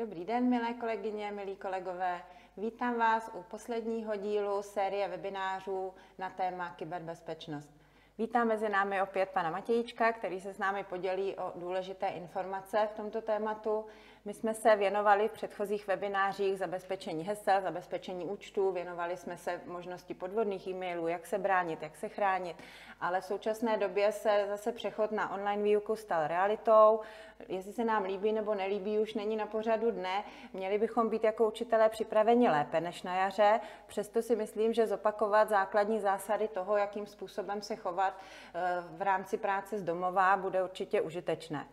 Dobrý den, milé kolegyně, milí kolegové. Vítám vás u posledního dílu série webinářů na téma kyberbezpečnost. Vítám mezi námi opět pana Matějíčka, který se s námi podělí o důležité informace v tomto tématu. My jsme se věnovali v předchozích webinářích zabezpečení hesel, zabezpečení účtů, věnovali jsme se možnosti podvodných e-mailů, jak se bránit, jak se chránit, ale v současné době se zase přechod na online výuku stal realitou. Jestli se nám líbí nebo nelíbí, už není na pořadu dne. Měli bychom být jako učitelé připraveni lépe než na jaře. Přesto si myslím, že zopakovat základní zásady toho, jakým způsobem se chovat eh, v rámci práce z domova, bude určitě užitečné.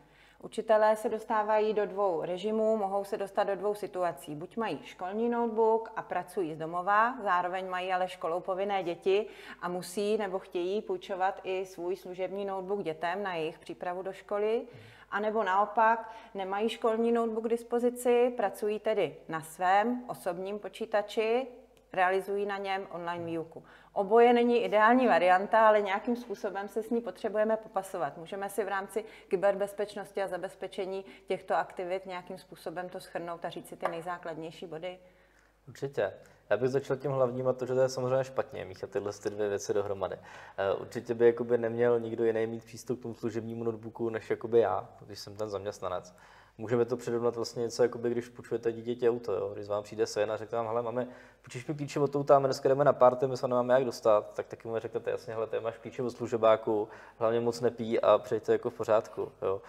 Učitelé se dostávají do dvou režimů, mohou se dostat do dvou situací. Buď mají školní notebook a pracují z domova, zároveň mají ale školou povinné děti a musí nebo chtějí půjčovat i svůj služební notebook dětem na jejich přípravu do školy. A nebo naopak nemají školní notebook k dispozici, pracují tedy na svém osobním počítači, realizují na něm online výuku. Oboje není ideální varianta, ale nějakým způsobem se s ní potřebujeme popasovat. Můžeme si v rámci kyberbezpečnosti a zabezpečení těchto aktivit nějakým způsobem to schrnout a říct si ty nejzákladnější body? Určitě. Já bych začal tím hlavním a to, že to je samozřejmě špatně míchat tyhle ty dvě věci dohromady. Eh, určitě by jakoby neměl nikdo jiný mít přístup k tomu služebnímu notebooku, než jakoby já, když jsem ten zaměstnanec můžeme to přirovnat vlastně něco, jako by když půjčujete dítěti auto, jo? když vám přijde sen a řekne vám, hele, máme, půjčíš mi klíče od auta, my dneska jdeme na party, my se nemáme jak dostat, tak taky mu řeknete, jasně, hele, ty máš klíče od služebáku, hlavně moc nepí a přejte jako v pořádku. Jo?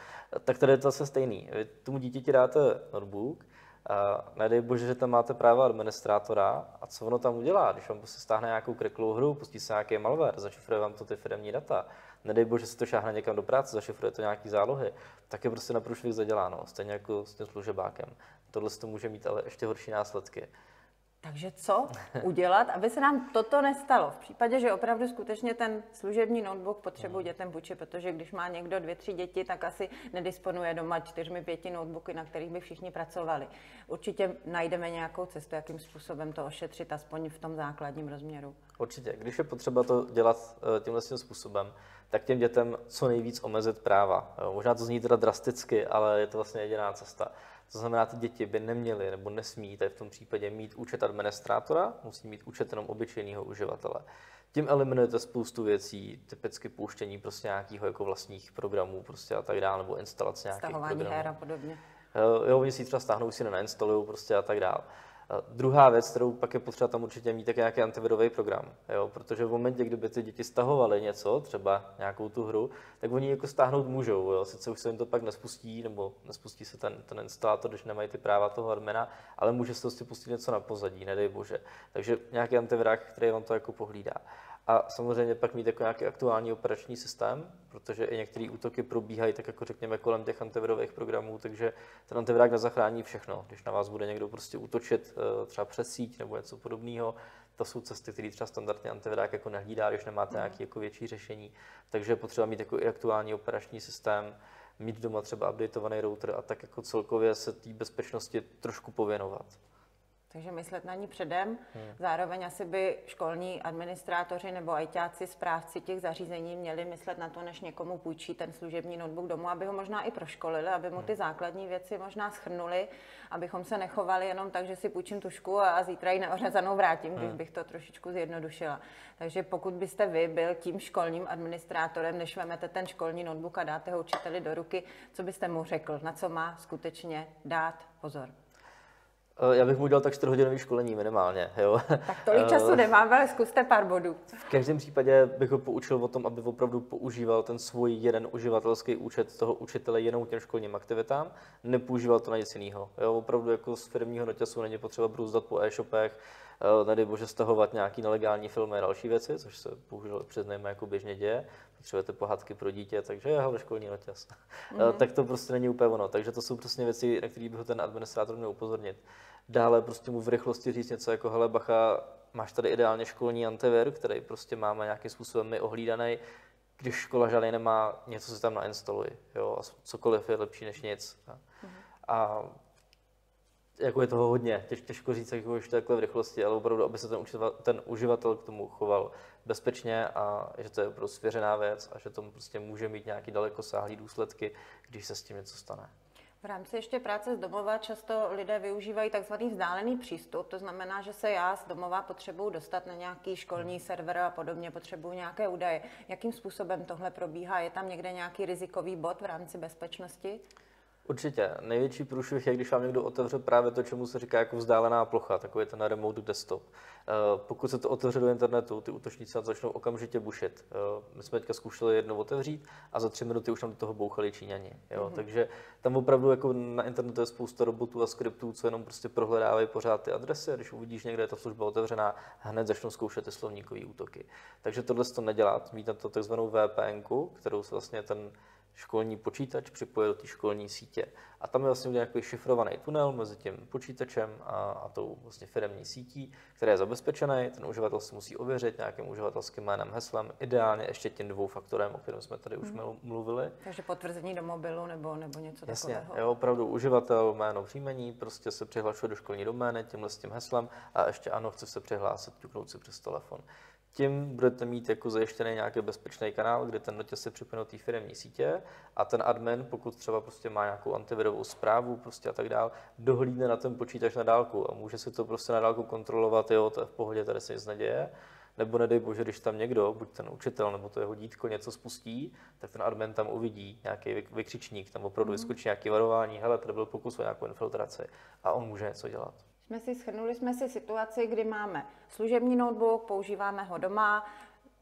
Tak tady je to zase stejný. Vy tomu dítěti dáte notebook, a nedej bože, že tam máte práva administrátora a co ono tam udělá, když vám prostě stáhne nějakou kreklou hru, pustí se nějaký malware, zašifruje vám to ty firmní data, nedej bože, se to šáhne někam do práce, zašifruje to nějaký zálohy, tak je prostě na průšvih zaděláno, stejně jako s tím služebákem. Tohle to může mít ale ještě horší následky. Takže co udělat, aby se nám toto nestalo? V případě, že opravdu skutečně ten služební notebook potřebuje hmm. dětem půjčit, protože když má někdo dvě, tři děti, tak asi nedisponuje doma čtyřmi, pěti notebooky, na kterých by všichni pracovali. Určitě najdeme nějakou cestu, jakým způsobem to ošetřit, aspoň v tom základním rozměru. Určitě. Když je potřeba to dělat eh, tímhle způsobem, tak těm dětem co nejvíc omezit práva. Možná to zní teda drasticky, ale je to vlastně jediná cesta. To znamená, ty děti by neměly nebo nesmí tady v tom případě mít účet administrátora, musí mít účet jenom obyčejného uživatele. Tím eliminujete spoustu věcí, typicky pouštění prostě nějakého jako vlastních programů prostě a tak dále, nebo instalace nějakých Stahování programů. her a podobně. Jo, oni si třeba stáhnou, si nenainstalují prostě a tak dále. Druhá věc, kterou pak je potřeba tam určitě mít, tak je nějaký antivirový program, jo? protože v momentě, kdyby ty děti stahovaly něco, třeba nějakou tu hru, tak oni jako stáhnout můžou, jo? sice už se jim to pak nespustí, nebo nespustí se ten, ten instalátor, když nemají ty práva toho admina, ale může se to prostě pustit něco na pozadí, nedej bože. Takže nějaký antivirák, který vám to jako pohlídá. A samozřejmě pak mít jako nějaký aktuální operační systém, protože i některé útoky probíhají tak jako řekněme kolem těch antivirových programů, takže ten antivirák nezachrání všechno. Když na vás bude někdo prostě útočit eh, třeba přes síť nebo něco podobného, to jsou cesty, které třeba standardně antivirák jako nehlídá, když nemáte mm. nějaké jako větší řešení. Takže je potřeba mít jako i aktuální operační systém, mít doma třeba updateovaný router a tak jako celkově se té bezpečnosti trošku pověnovat. Takže myslet na ní předem. Hmm. Zároveň asi by školní administrátoři nebo ajťáci, správci těch zařízení měli myslet na to, než někomu půjčí ten služební notebook domů, aby ho možná i proškolili, aby mu ty hmm. základní věci možná schrnuli, abychom se nechovali jenom tak, že si půjčím tušku a zítra ji neořezanou vrátím, když hmm. bych to trošičku zjednodušila. Takže pokud byste vy byl tím školním administrátorem, než vemete ten školní notebook a dáte ho učiteli do ruky, co byste mu řekl, na co má skutečně dát pozor? Eh, já bych mu udělal tak 4 hodinový školení minimálně. Jo. Tak tolik eh, času nemám, ale zkuste pár bodů. V každém případě bych ho poučil o tom, aby opravdu používal ten svůj jeden uživatelský účet toho učitele jenom těm školním aktivitám, nepoužíval to na nic jiného. Jo, opravdu jako z firmního noťasu není potřeba brůzdat po e-shopech, eh, nedej bože stahovat nějaký nelegální filmy a další věci, což se bohužel přiznejme jako běžně děje. Potřebujete pohádky pro dítě, takže je ale školní noťas. Mm-hmm. tak to prostě není úplně ono. Takže to jsou prostě věci, na které bych ho ten administrátor měl upozornit. Dále prostě mu v rychlosti říct něco jako, hele bacha, máš tady ideálně školní antivir, který prostě máme nějakým způsobem my ohlídaný, když škola žádný nemá, něco si tam nainstaluj, jo, a cokoliv je lepší než nic. Mm-hmm. A jako je toho hodně, Těž, těžko říct, jak už takhle v rychlosti, ale opravdu, aby se ten, učivatel, ten uživatel k tomu choval bezpečně a že to je prostě svěřená věc a že to prostě může mít nějaký dalekosáhlý důsledky, když se s tím něco stane. V rámci ještě práce z domova často lidé využívají takzvaný vzdálený přístup, to znamená, že se já z domova potřebuji dostat na nějaký školní server a podobně, potřebuji nějaké údaje. Jakým způsobem tohle probíhá? Je tam někde nějaký rizikový bod v rámci bezpečnosti? Určitě. Největší průšvih je, když vám někdo otevře právě to, čemu se říká jako vzdálená plocha, takový ten remote desktop. Eh, pokud se to otevře do internetu, ty útočníci začnou okamžitě bušit. Eh, my jsme teďka zkoušeli jednou otevřít a za tři minuty už tam do toho bouchali Číňani. Jo? Mm-hmm. Takže tam opravdu jako na internetu je spousta robotů a skriptů, co jenom prostě prohledávají pořád ty adresy a když uvidíš někde je ta služba otevřená, hned začnou zkoušet ty slovníkové útoky. Takže tohle to nedělat, mít na to takzvanou VPN, kterou se vlastně ten školní počítač připojil do té školní sítě. A tam je vlastně nějaký šifrovaný tunel mezi tím počítačem a, a tou vlastně firmní sítí, která je zabezpečený. Ten uživatel si musí ověřit nějakým uživatelským jménem, heslem, ideálně ještě tím dvou faktorem, o kterém jsme tady už hmm. mluvili. Takže potvrzení do mobilu nebo, nebo něco Jasně, takového. Jo, opravdu uživatel, jméno, příjmení, prostě se přihlašuje do školní domény tímhle s tím heslem a ještě ano, chce se přihlásit, ťuknout si přes telefon tím budete mít jako zajištěný nějaký bezpečný kanál, kde ten notěz se připojí do té firmní sítě a ten admin, pokud třeba prostě má nějakou antivirovou zprávu prostě a tak dál, dohlídne na ten počítač na dálku a může si to prostě na dálku kontrolovat, jo, to je v pohodě, tady se nic neděje. Nebo nedej bože, když tam někdo, buď ten učitel nebo to jeho dítko něco spustí, tak ten admin tam uvidí nějaký vykřičník, tam opravdu mm. vyskočí nějaký varování, hele, tady byl pokus o nějakou infiltraci a on může něco dělat jsme si schrnuli jsme si situaci, kdy máme služební notebook, používáme ho doma,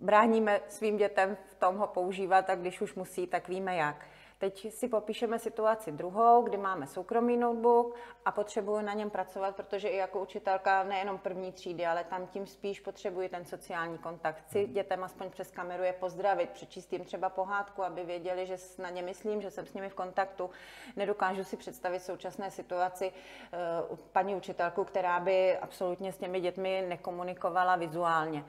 bráníme svým dětem v tom ho používat a když už musí, tak víme jak. Teď si popíšeme situaci druhou, kdy máme soukromý notebook a potřebuji na něm pracovat, protože i jako učitelka nejenom první třídy, ale tam tím spíš potřebuji ten sociální kontakt. Chci hmm. dětem aspoň přes kameru je pozdravit, přečíst jim třeba pohádku, aby věděli, že na ně myslím, že jsem s nimi v kontaktu. Nedokážu si představit současné situaci uh, paní učitelku, která by absolutně s těmi dětmi nekomunikovala vizuálně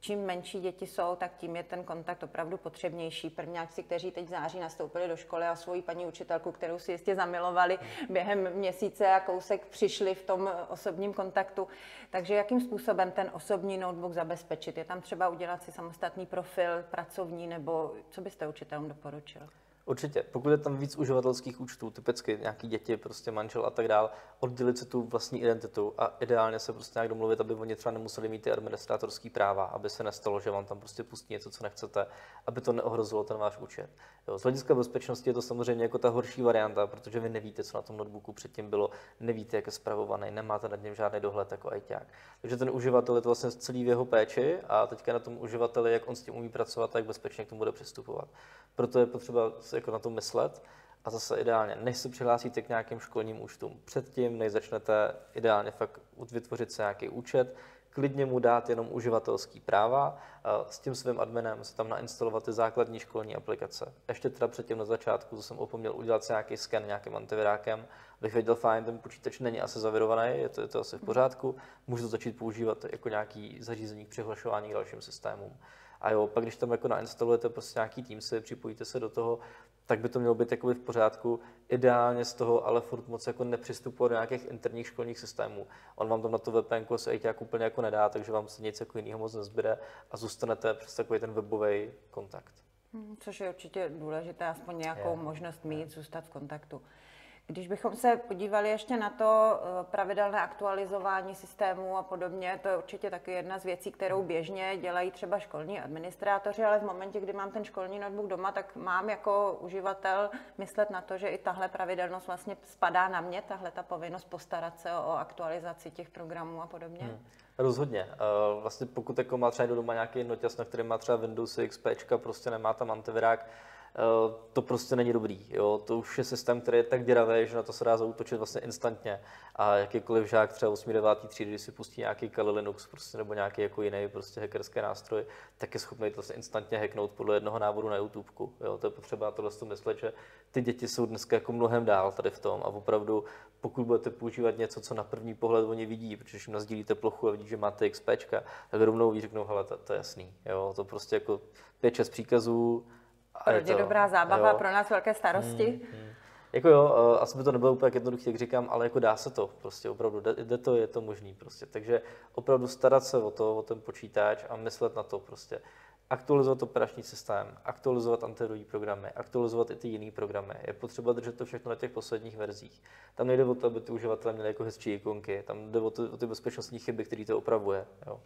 čím menší děti jsou, tak tím je ten kontakt opravdu potřebnější. Prvňáci, kteří teď v září nastoupili do školy a svoji paní učitelku, kterou si jistě zamilovali během měsíce a kousek přišli v tom osobním kontaktu. Takže jakým způsobem ten osobní notebook zabezpečit? Je tam třeba udělat si samostatný profil pracovní nebo co byste učitelům doporučil? Určitě, pokud je tam víc uživatelských účtů, typicky nějaký děti, prostě manžel a tak dál, oddělit si tu vlastní identitu a ideálně se prostě nějak domluvit, aby oni třeba nemuseli mít ty administrátorské práva, aby se nestalo, že vám tam prostě pustí něco, co nechcete, aby to neohrozilo ten váš účet. Jo, z hlediska bezpečnosti je to samozřejmě jako ta horší varianta, protože vy nevíte, co na tom notebooku předtím bylo, nevíte, jak je zpravovaný, nemáte nad něm žádný dohled jako ajťák. Takže ten uživatel je to vlastně celý v jeho péči a teďka na tom uživateli, jak on s tím umí pracovat, tak bezpečně k tomu bude přistupovat. Proto je potřeba se jako na to myslet a zase ideálně, než se přihlásíte k nějakým školním účtům, předtím, než začnete ideálně fakt vytvořit se nějaký účet, klidně mu dát jenom uživatelský práva, s tím svým adminem se tam nainstalovat ty základní školní aplikace. Ještě teda předtím na začátku, jsem opomněl udělat si nějaký sken nějakým antivirákem, bych věděl, fajn, ten počítač není asi zavirovaný, je to, je to asi v pořádku, můžu to začít používat jako nějaký zařízení k přihlašování k dalším systémům. A jo, pak když tam jako nainstalujete prostě nějaký tým si, připojíte se do toho, tak by to mělo být jakoby v pořádku. Ideálně z toho ale furt moc jako nepřistupovat do nějakých interních školních systémů. On vám tam na to VPN se jak úplně jako nedá, takže vám se nic jako jiného moc nezbyde a zůstanete přes takový ten webový kontakt. Hmm, což je určitě důležité, aspoň nějakou je. možnost mít, zůstat v kontaktu. Když bychom se podívali ještě na to eh, pravidelné aktualizování systému a podobně, to je určitě taky jedna z věcí, kterou běžně dělají třeba školní administrátoři, ale v momentě, kdy mám ten školní notebook doma, tak mám jako uživatel myslet na to, že i tahle pravidelnost vlastně spadá na mě, tahle ta povinnost postarat se o aktualizaci těch programů a podobně. Hmm. Rozhodně. Eh, vlastně pokud jako má třeba doma nějaký noťas, na kterém má třeba Windows XP, prostě nemá tam antivirák, to prostě není dobrý. Jo? To už je systém, který je tak děravý, že na to se dá zautočit vlastně instantně. A jakýkoliv žák třeba 8. 9. třídy, když si pustí nějaký Kali Linux prostě, nebo nějaký jako jiný prostě hackerský nástroj, tak je schopný to vlastně instantně hacknout podle jednoho návodu na YouTube. Jo? To je potřeba tohle myslet, že ty děti jsou dneska jako mnohem dál tady v tom a opravdu pokud budete používat něco, co na první pohled oni vidí, protože jim nazdílíte plochu a vidí, že máte XP, tak rovnou ví, řeknou, hele, to, to je jasný. Jo? To prostě jako 5-6 příkazů, a je to, dobrá zábava, jo. pro nás velké starosti. Hmm, hmm. Jako jo, asi by to nebylo úplně jednoduché, jak říkám, ale jako dá se to prostě opravdu, jde to, je to možný prostě. Takže opravdu starat se o to, o ten počítač a myslet na to prostě. aktualizovat operační systém, aktualizovat antivirový programy, aktualizovat i ty jiné programy. Je potřeba držet to všechno na těch posledních verzích. Tam nejde o to, aby ty uživatelé měli jako hezčí ikonky, tam jde o, to, o ty bezpečnostní chyby, které to opravuje. Jo.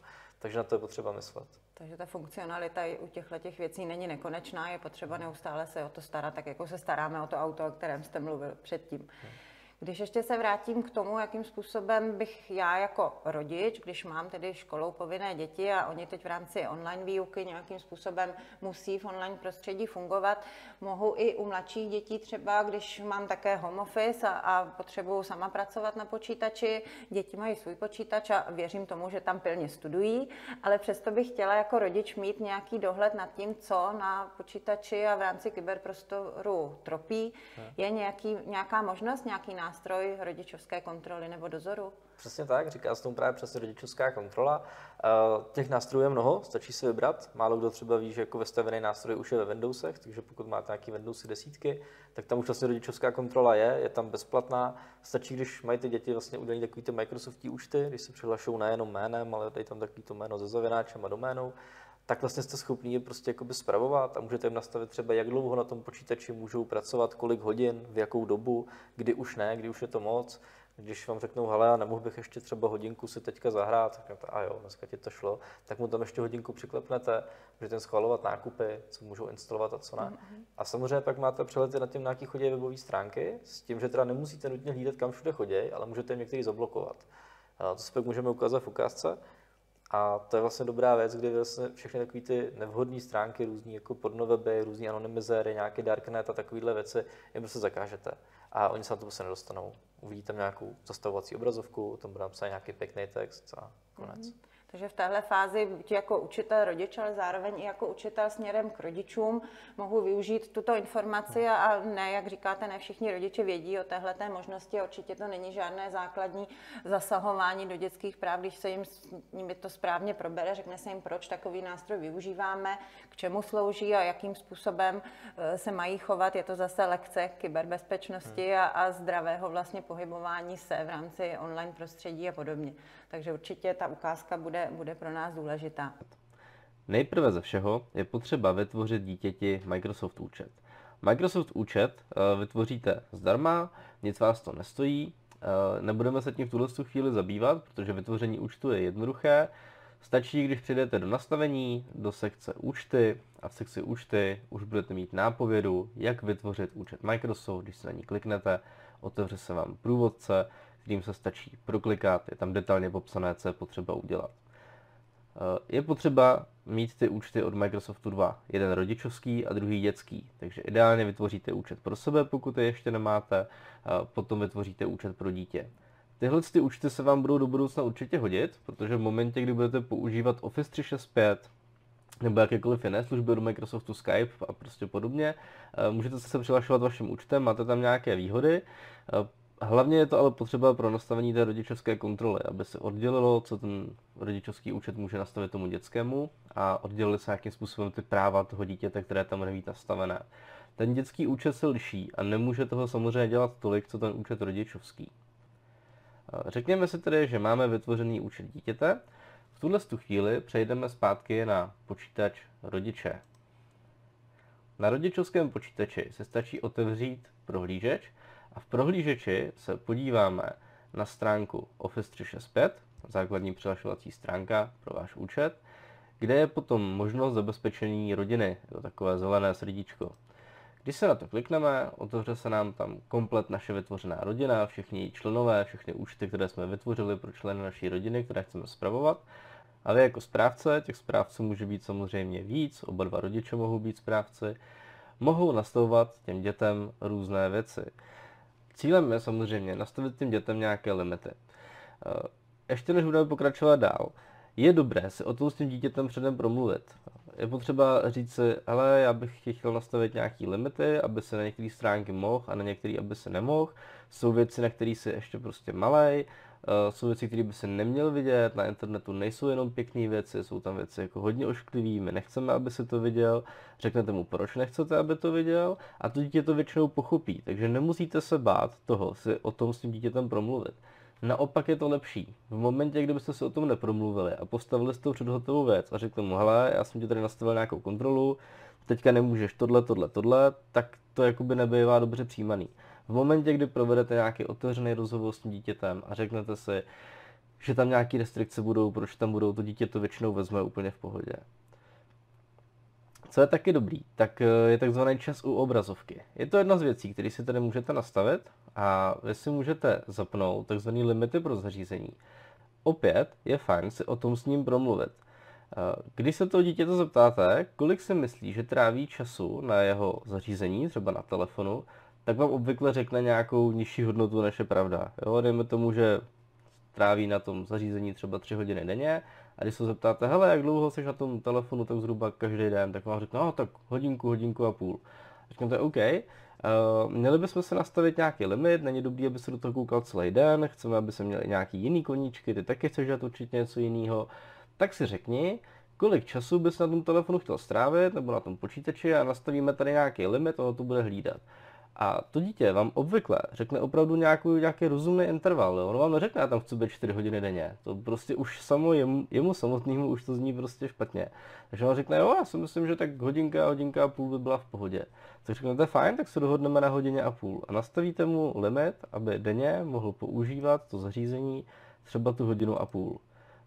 Takže na to je potřeba myslet. Takže ta funkcionalita u těchto těch věcí není nekonečná, je potřeba neustále se o to starat, tak jako se staráme o to auto, o kterém jste mluvil předtím. Hmm. Když ještě se vrátím k tomu, jakým způsobem bych já jako rodič, když mám tedy školou povinné děti a oni teď v rámci online výuky nějakým způsobem musí v online prostředí fungovat, mohu i u mladších dětí třeba, když mám také home office a, a potřebuju sama pracovat na počítači, děti mají svůj počítač a věřím tomu, že tam pilně studují, ale přesto bych chtěla jako rodič mít nějaký dohled nad tím, co na počítači a v rámci kyberprostoru tropí. Je nějaký, nějaká možnost, nějaký nástroj, nástroj rodičovské kontroly nebo dozoru? Přesně tak, říká se tomu právě přesně rodičovská kontrola. Eh, těch nástrojů je mnoho, stačí si vybrat. Málo kdo třeba ví, že jako vestavený nástroj už je ve Windowsech, takže pokud máte nějaký Windowsy desítky, tak tam už vlastně rodičovská kontrola je, je tam bezplatná. Stačí, když mají ty děti vlastně udělat takový ty Microsoftí účty, když se přihlašují nejenom jménem, ale dají tam takový to jméno ze zavináčem a doménou, tak vlastně jste schopni je prostě jakoby spravovat a můžete jim nastavit třeba, jak dlouho na tom počítači můžou pracovat, kolik hodin, v jakou dobu, kdy už ne, kdy už je to moc. Když vám řeknou, hele, a nemohl bych ještě třeba hodinku si teďka zahrát, tak a jo, dneska ti to šlo, tak mu tam ještě hodinku přiklepnete, můžete schvalovat nákupy, co můžou instalovat a co ne. Mm-hmm. A samozřejmě pak máte přelety na tím, na jaký chodí webové stránky, s tím, že teda nemusíte nutně hlídat, kam všude chodí, ale můžete jim některý zablokovat. A to si pak můžeme ukázat v ukázce. A to je vlastně dobrá věc, kdy vlastně všechny takové ty nevhodné stránky, různý jako pornoveby, různý anonymizéry, nějaké darknet a takovéhle věci, jim prostě zakážete. A oni se na to prostě nedostanou. Uvidíte tam nějakou zastavovací obrazovku, tam bude napsat nějaký pěkný text a konec. Mm-hmm. Takže v téhle fázi jako učitel, rodič, ale zároveň i jako učitel směrem k rodičům mohu využít tuto informaci a ne, jak říkáte, ne všichni rodiče vědí o téhle možnosti. Určitě to není žádné základní zasahování do dětských práv, když se jim s nimi to správně probere, řekne se jim, proč takový nástroj využíváme, k čemu slouží a jakým způsobem eh, se mají chovat. Je to zase lekce kyberbezpečnosti a, a zdravého vlastně pohybování se v rámci online prostředí a podobně. Takže určitě ta ukázka bude, bude pro nás důležitá. Nejprve ze všeho je potřeba vytvořit dítěti Microsoft účet. Microsoft účet eh, vytvoříte zdarma, nic vás to nestojí, eh, nebudeme se tím v tuhle chvíli zabývat, protože vytvoření účtu je jednoduché. Stačí, když přijdete do nastavení, do sekce účty a v sekci účty už budete mít nápovědu, jak vytvořit účet Microsoft. Když se na ní kliknete, otevře se vám průvodce, kterým se stačí proklikat, je tam detailně popsané, co je potřeba udělat. Eh, je potřeba mít ty účty od Microsoftu dva, jeden rodičovský a druhý dětský. Takže ideálně vytvoříte účet pro sebe, pokud je ještě nemáte, potom vytvoříte účet pro dítě. Tyhle ty účty se vám budou do budoucna určitě hodit, protože v momentě, kdy budete používat Office 365 nebo jakékoliv jiné služby do Microsoftu Skype a prostě podobně, eh, můžete se přihlašovat vaším účtem, máte tam nějaké výhody. Hlavně je to ale potřeba pro nastavení té rodičovské kontroly, aby se oddělilo, co ten rodičovský účet může nastavit tomu dětskému a oddělili se nějakým způsobem ty práva toho dítěte, které tam neví nastavené. Ten dětský účet se liší a nemůže toho samozřejmě dělat tolik, co ten účet rodičovský. Řekněme si tedy, že máme vytvořený účet dítěte. V tuhle chvíli přejdeme zpátky na počítač rodiče. Na rodičovském počítači se stačí otevřít prohlížeč a v prohlížeči se podíváme na stránku Office 365, základní přihlašovací stránka pro váš účet, kde je potom možnost zabezpečení rodiny, to takové zelené srdíčko. Když se na to klikneme, otevře se nám tam komplet naše vytvořená rodina, všichni členové, všechny účty, které jsme vytvořili pro členy naší rodiny, které chceme zpravovat. A vy jako správce, těch správců může být samozřejmě víc, oba dva rodiče mohou být správci, mohou nastavovat těm dětem různé věci. Cílem je samozřejmě nastavit těm dětem nějaké limity. Eh, ještě než budeme pokračovat dál, je dobré si o tom s tím dítětem předem promluvit. Je potřeba říct si, ale já bych chtěl nastavit nějaké limity, aby se na některé stránky mohl a na některé, aby se nemohl. Jsou věci, na které si ještě prostě malej, jsou věci, které by se neměl vidět, na internetu nejsou jenom pěkné věci, jsou tam věci jako hodně ošklivý, my nechceme, aby si to viděl, řeknete mu, proč nechcete, aby to viděl a to dítě to většinou pochopí, takže nemusíte se bát toho si o tom s tím dítětem promluvit. Naopak je to lepší. V momentě, kdybyste se o tom nepromluvili a postavili jste před hotovou věc a řekli mu, hele, já jsem ti tady nastavil nějakou kontrolu, teďka nemůžeš tohle, tohle, tohle, tak to jakoby nebývá dobře přijímaný. V momentě, kdy provedete nějaký otevřený rozhovor s tím dítětem a řeknete si, že tam nějaké restrikce budou, proč tam budou, to dítě to většinou vezme úplně v pohodě. Co je taky dobrý, tak eh, je takzvaný čas u obrazovky. Je to jedna z věcí, které si tady můžete nastavit a vy si můžete zapnout takzvané limity pro zařízení. Opět je fajn si o tom s ním promluvit. Eh, když se toho dítěte zeptáte, kolik si myslí, že tráví času na jeho zařízení, třeba na telefonu, tak vám obvykle řekne nějakou nižší hodnotu, než je pravda. Jo, dejme tomu, že tráví na tom zařízení třeba 3 hodiny denně a když se zeptáte, hele, jak dlouho jsi na tom telefonu, tak zhruba každý den, tak vám řekne, no tak hodinku, hodinku a půl. Říkám, OK, Uh, měli bychom se nastavit nějaký limit, není dobrý, aby se do toho koukal celý den, chceme, aby se měli nějaký jiný koníčky, ty taky chceš dělat určitě něco jiného, tak si řekni, kolik času bys na tom telefonu chtěl strávit, nebo na tom počítači a nastavíme tady nějaký limit, ono to bude hlídat. A to dítě vám obvykle řekne opravdu nějaký, nějaký rozumný interval. Jo? Ono vám neřekne, já tam chci být 4 hodiny denně. To prostě už samo jemu, jemu samotnému už to zní prostě špatně. Takže on řekne, jo, já si myslím, že tak hodinka, hodinka a půl by byla v pohodě. Tak řeknete, fajn, tak se dohodneme na hodině a půl. A nastavíte mu limit, aby denně mohl používat to zařízení třeba tu hodinu a půl.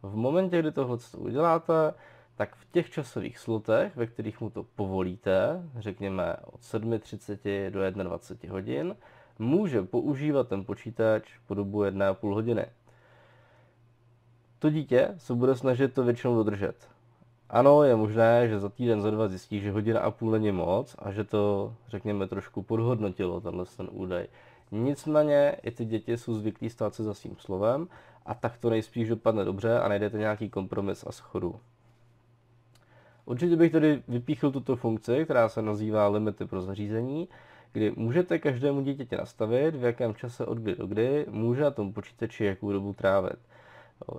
V momentě, kdy tohle uděláte, tak v těch časových slotech, ve kterých mu to povolíte, řekněme od 7.30 do 21 hodin, může používat ten počítač po dobu 1,5 hodiny. To dítě se bude snažit to většinou dodržet. Ano, je možné, že za týden, za dva zjistí, že hodina a půl není moc a že to, řekněme, trošku podhodnotilo, tenhle ten údaj. Nicméně i ty děti jsou zvyklí stát se za svým slovem a tak to nejspíš dopadne dobře a najdete nějaký kompromis a schodu. Určitě bych tady vypíchl tuto funkci, která se nazývá limity pro zařízení, kdy můžete každému dítěti nastavit, v jakém čase od kdy do kdy může na tom počítači jakou dobu trávit.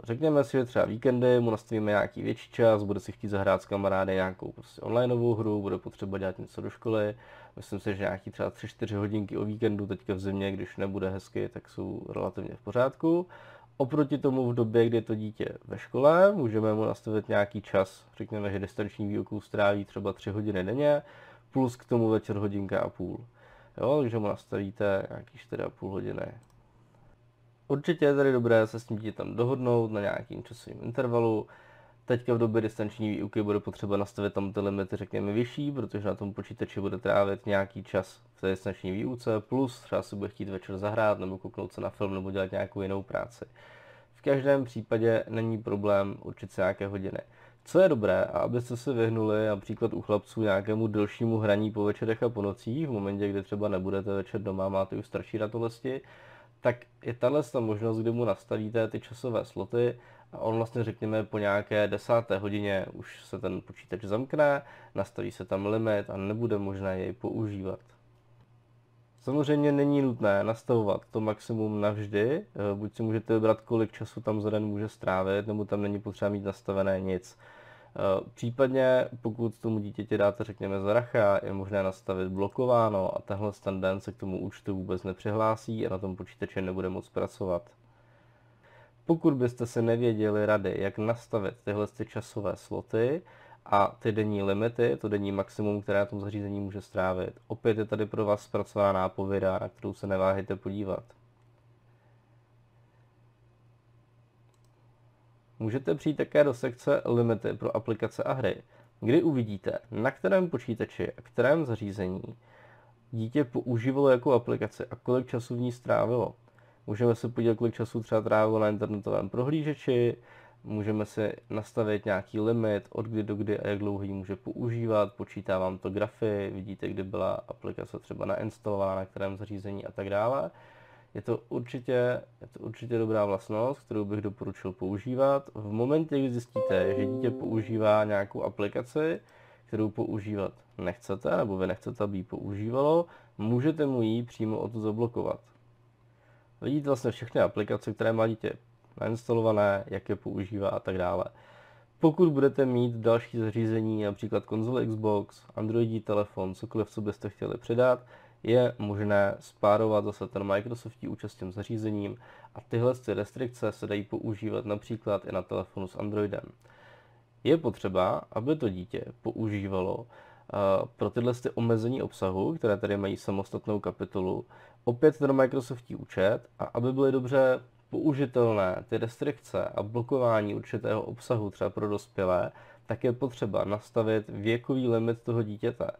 Řekněme si, že třeba víkendy mu nastavíme nějaký větší čas, bude si chtít zahrát s kamarády nějakou prostě onlineovou hru, bude potřeba dělat něco do školy. Myslím si, že nějaký třeba 3-4 hodinky o víkendu teďka v zimě, když nebude hezky, tak jsou relativně v pořádku. Oproti tomu v době, kdy je to dítě ve škole, můžeme mu nastavit nějaký čas, řekněme, že distanční výuku stráví třeba 3 hodiny denně, plus k tomu večer hodinka a půl. Jo, takže mu nastavíte nějaký 4,5 hodiny. Určitě je tady dobré se s tím dítětem dohodnout na nějakým časovým intervalu. Teďka v době distanční výuky bude potřeba nastavit tam ty limity, řekněme, vyšší, protože na tom počítači bude trávit nějaký čas v té distanční výuce, plus třeba si bude chtít večer zahrát, nebo kouknout se na film, nebo dělat nějakou jinou práci. V každém případě není problém určit se nějaké hodiny. Co je dobré, a abyste se vyhnuli například u chlapců nějakému delšímu hraní po večerech a po nocích, v momentě, kdy třeba nebudete večer doma, máte už starší ratolesti, tak je tahle ta možnost, kdy mu nastavíte ty časové sloty a on vlastně řekněme po nějaké desáté hodině už se ten počítač zamkne, nastaví se tam limit a nebude možné jej používat. Samozřejmě není nutné nastavovat to maximum navždy, eh, buď si můžete vybrat, kolik času tam za den může strávit, nebo tam není potřeba mít nastavené nic. Eh, případně, pokud tomu dítěti dáte, řekněme, zaracha, je možné nastavit blokováno a tenhle ten se k tomu účtu vůbec nepřihlásí a na tom počítači nebude moc pracovat. Pokud byste se nevěděli rady, jak nastavit tyhle ty časové sloty a ty denní limity, to denní maximum, které na tom zařízení může strávit, opět je tady pro vás zpracovaná nápověda, na kterou se neváhejte podívat. Můžete přijít také do sekce Limity pro aplikace a hry, kdy uvidíte, na kterém počítači a kterém zařízení dítě používalo jakou aplikaci a kolik času v ní strávilo. Můžeme se podívat, kolik času třeba trávilo na internetovém prohlížeči, můžeme si nastavit nějaký limit, od kdy do kdy a jak dlouho ji může používat, počítá vám to grafy, vidíte, kdy byla aplikace třeba nainstalovaná, na kterém zařízení a tak dále. Je to, určitě, je to určitě dobrá vlastnost, kterou bych doporučil používat. V momentě, kdy zjistíte, že dítě používá nějakou aplikaci, kterou používat nechcete, nebo vy nechcete, aby ji používalo, můžete mu ji přímo od zablokovat. Vidíte vlastně všechny aplikace, které má dítě nainstalované, jak je používá a tak dále. Pokud budete mít další zařízení, například konzole Xbox, Androidí telefon, cokoliv, co byste chtěli přidat, je možné spárovat zase ten Microsoftí účast s tím zařízením a tyhle ty restrikce se dají používat například i na telefonu s Androidem. Je potřeba, aby to dítě používalo pro tyhle ty omezení obsahu, které tady mají samostatnou kapitolu, opět ten Microsoftí účet a aby byly dobře použitelné ty restrikce a blokování určitého obsahu třeba pro dospělé, tak je potřeba nastavit věkový limit toho dítěte.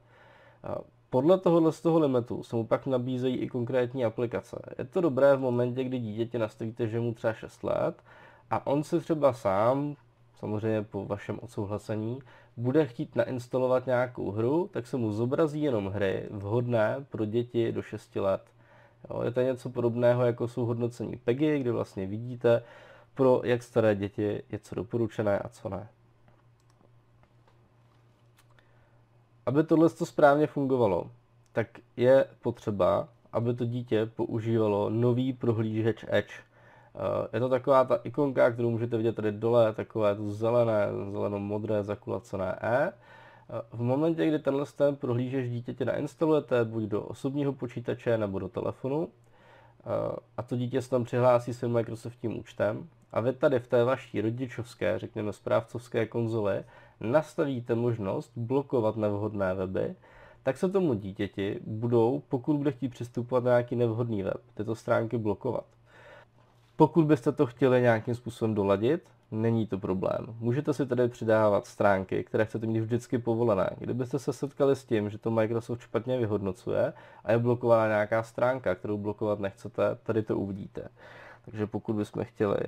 Podle tohohle z toho limitu se mu pak nabízejí i konkrétní aplikace. Je to dobré v momentě, kdy dítěti nastavíte, že mu třeba 6 let a on si třeba sám, samozřejmě po vašem odsouhlasení, bude chtít nainstalovat nějakou hru, tak se mu zobrazí jenom hry vhodné pro děti do 6 let. Jo, je to něco podobného, jako jsou hodnocení PEGI, kde vlastně vidíte, pro jak staré děti je co doporučené a co ne. Aby tohle to správně fungovalo, tak je potřeba, aby to dítě používalo nový prohlížeč Edge. Eh, je to taková ta ikonka, kterou můžete vidět tady dole, takové to zelené, zeleno-modré zakulacené E. Eh, v momentě, kdy tenhle ten prohlížeč dítěte nainstalujete buď do osobního počítače nebo do telefonu, eh, a to dítě se tam přihlásí svým Microsoftím účtem, a vy tady v té vaší rodičovské, řekněme správcovské konzoli, nastavíte možnost blokovat nevhodné weby, tak se tomu dítěti budou, pokud bude chtít přistupovat na nějaký nevhodný web, tyto stránky blokovat. Pokud byste to chtěli nějakým způsobem doladit, není to problém. Můžete si tady přidávat stránky, které chcete mít vždycky povolené. Kdybyste se setkali s tím, že to Microsoft špatně vyhodnocuje a je blokovaná nějaká stránka, kterou blokovat nechcete, tady to uvidíte. Takže pokud bychom chtěli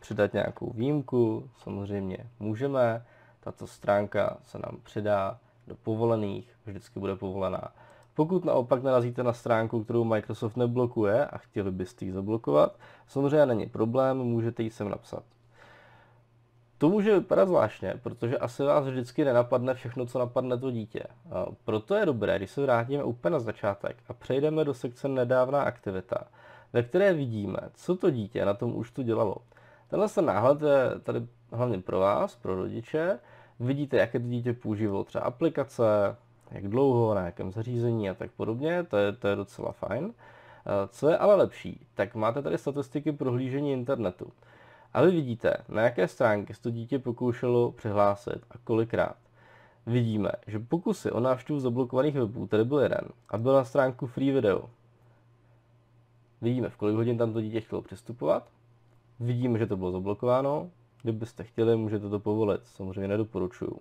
přidat nějakou výjimku, samozřejmě můžeme. Tato stránka se nám přidá do povolených, vždycky bude povolená. Pokud naopak narazíte na stránku, kterou Microsoft neblokuje a chtěli byste ji zablokovat, samozřejmě není problém, můžete ji sem napsat. To může vypadat zvláštně, protože asi vás vždycky nenapadne všechno, co napadne to dítě. A proto je dobré, když se vrátíme úplně na začátek a přejdeme do sekce nedávná aktivita, ve které vidíme, co to dítě na tom účtu dělalo. Tenhle se náhled je tady hlavně pro vás, pro rodiče. Vidíte, jaké to dítě používalo třeba aplikace, jak dlouho, na jakém zařízení a tak podobně, to je, to je docela fajn. Eh, co je ale lepší, tak máte tady statistiky prohlížení internetu. A vy vidíte, na jaké stránky se to dítě pokoušelo přihlásit a kolikrát. Vidíme, že pokusy o návštěvu zablokovaných webů tady byl jeden a byl na stránku Free Video. Vidíme, v kolik hodin tam to dítě chtělo přistupovat Vidíme, že to bylo zablokováno. Kdybyste chtěli, můžete to povolit. Samozřejmě nedoporučuju.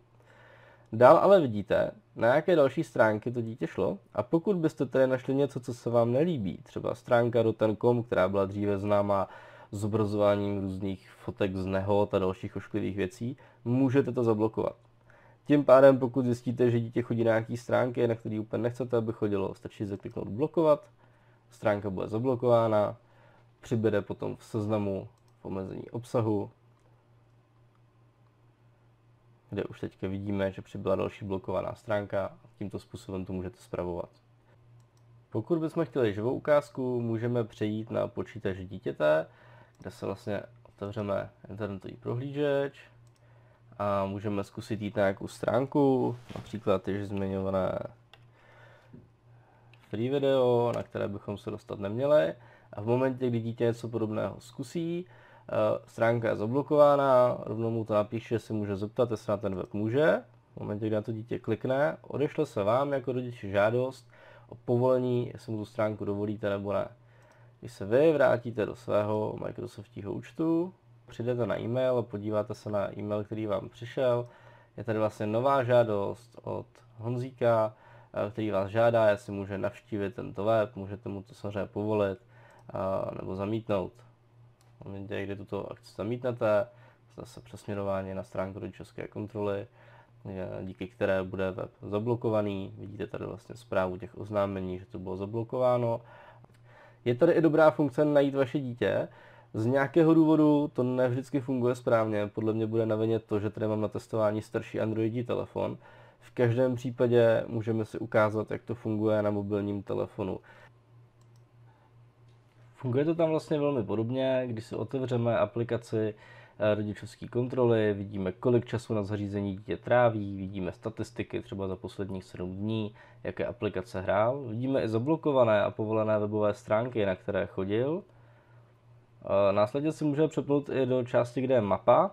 Dál ale vidíte, na jaké další stránky to dítě šlo a pokud byste tady našli něco, co se vám nelíbí, třeba stránka roten.com, která byla dříve známá zobrazováním různých fotek z nehod a dalších ošklivých věcí, můžete to zablokovat. Tím pádem, pokud zjistíte, že dítě chodí na nějaké stránky, na které úplně nechcete, aby chodilo, stačí zakliknout blokovat, stránka bude zablokována, přibude potom v seznamu v omezení obsahu, kde už teďka vidíme, že přibyla další blokovaná stránka a tímto způsobem to můžete zpravovat. Pokud bychom chtěli živou ukázku, můžeme přejít na počítač dítěte, kde se vlastně otevřeme internetový prohlížeč a můžeme zkusit jít na nějakou stránku, například již zmiňované free video, na které bychom se dostat neměli. A v momentě, kdy dítě něco podobného zkusí, stránka je zablokována, rovnou mu to napíše, si může zeptat, jestli na ten web může. V momentě, kdy na to dítě klikne, odešle se vám jako rodiči žádost o povolení, jestli mu tu stránku dovolíte nebo ne. Když se vy vrátíte do svého Microsoftního účtu, přijdete na e-mail a podíváte se na e-mail, který vám přišel, je tady vlastně nová žádost od Honzíka, eh, který vás žádá, jestli může navštívit tento web, můžete mu to samozřejmě povolit eh, nebo zamítnout. Momentě, kdy tuto akci zamítnete, zase přesměrování na stránku rodičovské kontroly, díky které bude web zablokovaný. Vidíte tady vlastně zprávu těch oznámení, že to bylo zablokováno. Je tady i dobrá funkce najít vaše dítě. Z nějakého důvodu to ne vždycky funguje správně. Podle mě bude na to, že tady mám na testování starší Androidí telefon. V každém případě můžeme si ukázat, jak to funguje na mobilním telefonu. Funguje to tam vlastně velmi podobně, když si otevřeme aplikaci eh, rodičovské kontroly, vidíme, kolik času na zařízení dítě tráví, vidíme statistiky třeba za posledních 7 dní, jaké aplikace hrál, vidíme i zablokované a povolené webové stránky, na které chodil, Následně si můžeme přepnout i do části, kde je mapa.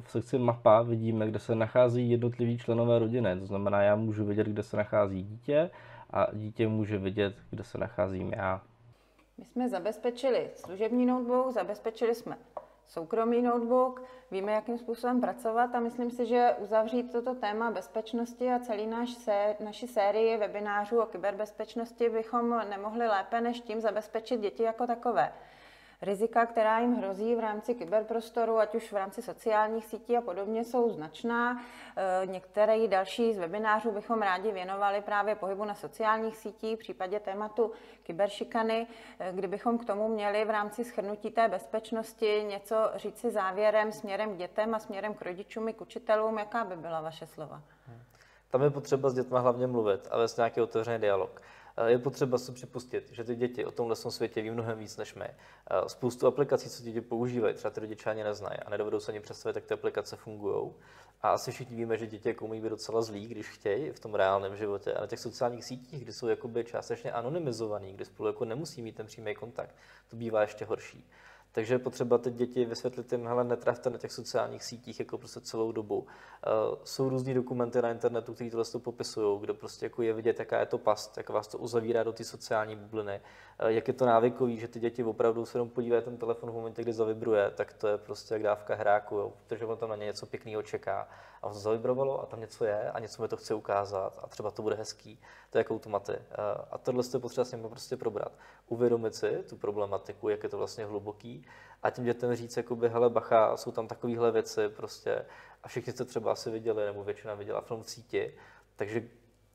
V sekci mapa vidíme, kde se nachází jednotliví členové rodiny. To znamená, já můžu vidět, kde se nachází dítě a dítě může vidět, kde se nacházím já. My jsme zabezpečili služební notebook, zabezpečili jsme soukromý notebook, víme, jakým způsobem pracovat a myslím si, že uzavřít toto téma bezpečnosti a celý náš sé, naši sérii webinářů o kyberbezpečnosti bychom nemohli lépe než tím zabezpečit děti jako takové rizika, která jim hrozí v rámci kyberprostoru, ať už v rámci sociálních sítí a podobně, jsou značná. E, některé další z webinářů bychom rádi věnovali právě pohybu na sociálních sítích, v případě tématu kyberšikany, e, kdybychom k tomu měli v rámci schrnutí té bezpečnosti něco říci závěrem směrem k dětem a směrem k rodičům i k učitelům, jaká by byla vaše slova? Tam je potřeba s dětmi hlavně mluvit a vést nějaký otevřený dialog je potřeba si připustit, že ty děti o tomhle světě ví mnohem víc než my. Spoustu aplikací, co děti používají, třeba ty rodiče ani neznají a nedovedou se ani představit, jak ty aplikace fungují. A asi všichni víme, že děti jako umí být docela zlí, když chtějí v tom reálném životě. A na těch sociálních sítích, kdy jsou jakoby částečně anonymizovaný, kdy spolu jako nemusí mít ten přímý kontakt, to bývá ještě horší. Takže je potřeba ty děti vysvětlit jim, hele, netravte na těch sociálních sítích jako prostě celou dobu. Uh, jsou různý dokumenty na internetu, které tohle to popisují, kde prostě jako je vidět, jaká je to past, jak vás to uzavírá do té sociální bubliny, uh, jak je to návykový, že ty děti opravdu se jenom podívají ten telefon v momentě, kdy zavibruje, tak to je prostě jak dávka hráku, jo, protože on tam na ně něco pěkného čeká. A on zavibrovalo a tam něco je a něco mi to chce ukázat a třeba to bude hezký. To je jako automaty. Uh, a tohle je potřeba s prostě probrat. Uvědomit si tu problematiku, jak je to vlastně hluboký a těm dětem říct, jakoby, hele bacha, jsou tam takovéhle věci prostě a všichni jste třeba asi viděli, nebo většina viděla film v síti, takže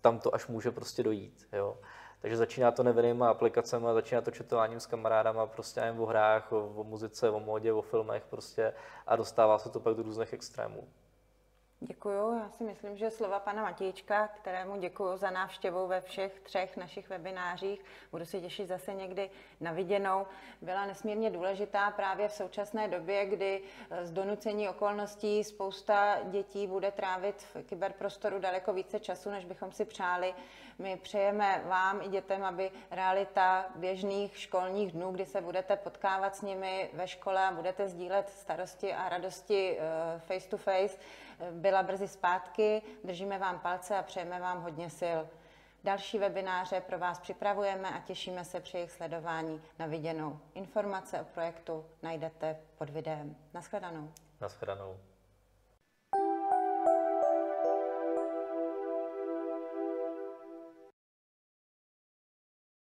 tam to až může prostě dojít, jo. Takže začíná to nevinnýma aplikacemi, začíná to četováním s kamarádama, prostě jen o hrách, o, o muzice, o módě, o filmech prostě a dostává se to pak do různých extrémů. Děkuju. Já si myslím, že slova pana Matějčka, kterému děkuji za návštěvu ve všech třech našich webinářích, budu se těšit zase někdy na viděnou, byla nesmírně důležitá právě v současné době, kdy z donucení okolností spousta dětí bude trávit v kyberprostoru daleko více času, než bychom si přáli. My přejeme vám i dětem, aby realita běžných školních dnů, kdy se budete potkávat s nimi ve škole a budete sdílet starosti a radosti eh, face to face, byla brzy zpátky. Držíme vám palce a přejeme vám hodně sil. Další webináře pro vás připravujeme a těšíme se při jejich sledování na viděnou. Informace o projektu najdete pod videem. Naschledanou. Naschledanou.